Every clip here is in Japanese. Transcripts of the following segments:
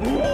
Whoa!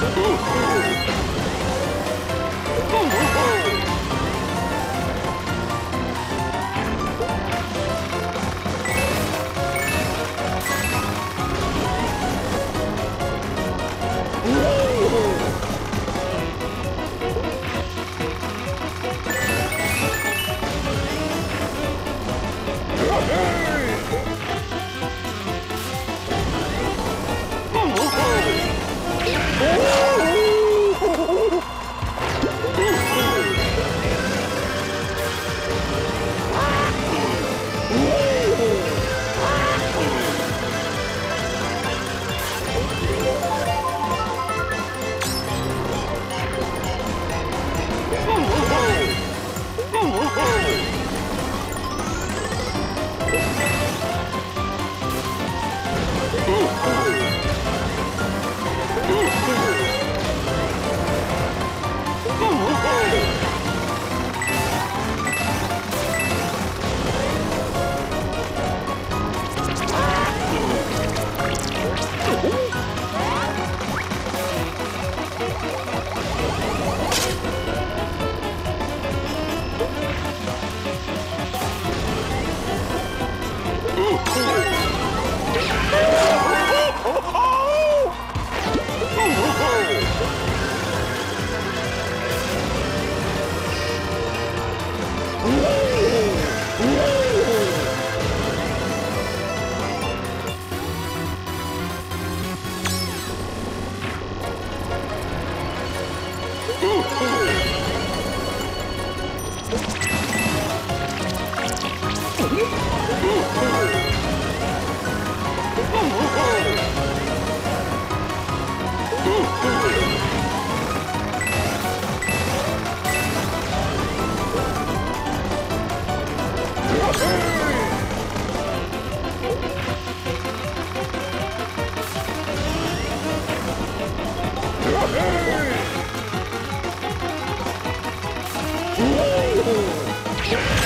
Uh!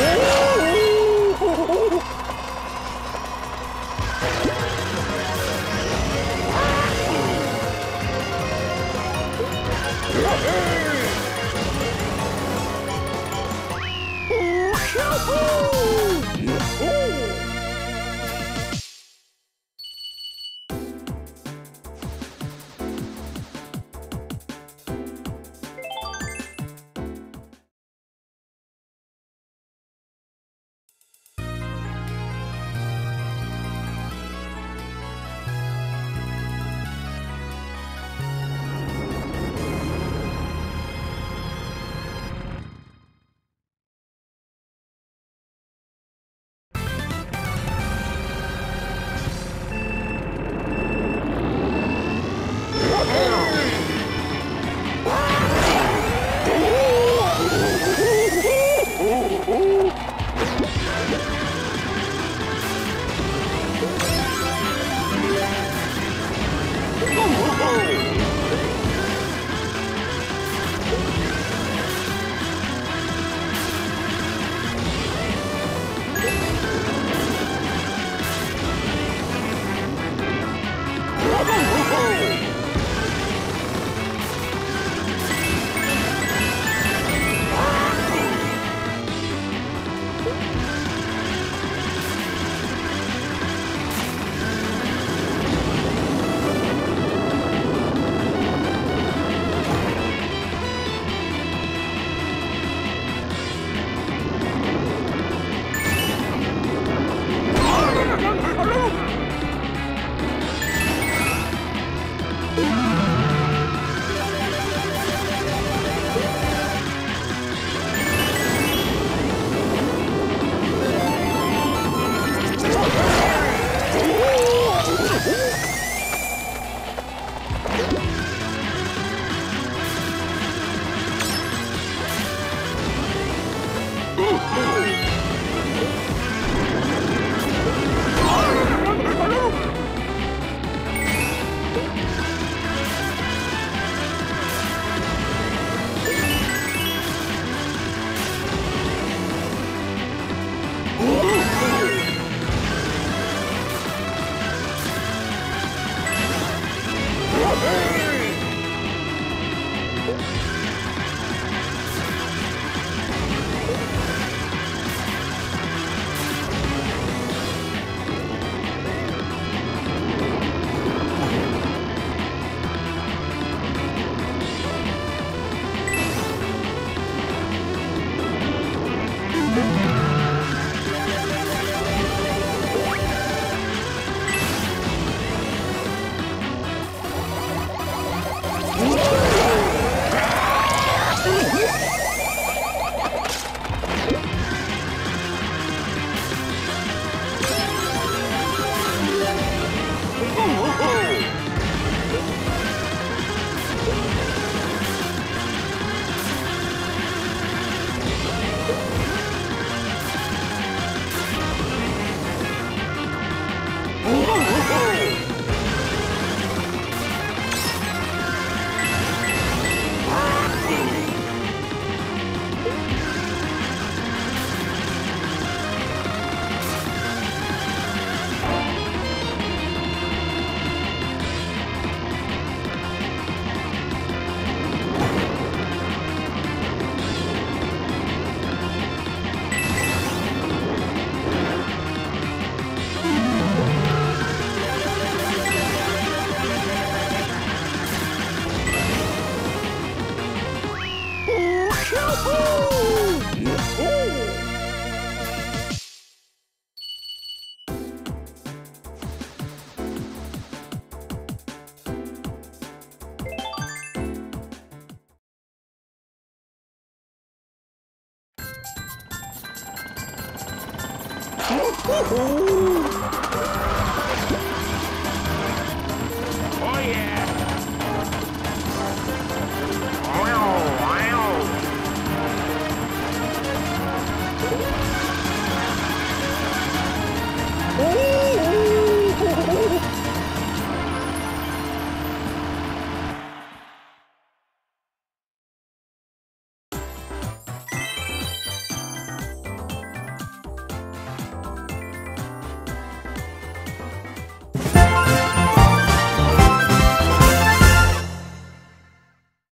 Oh! Bye.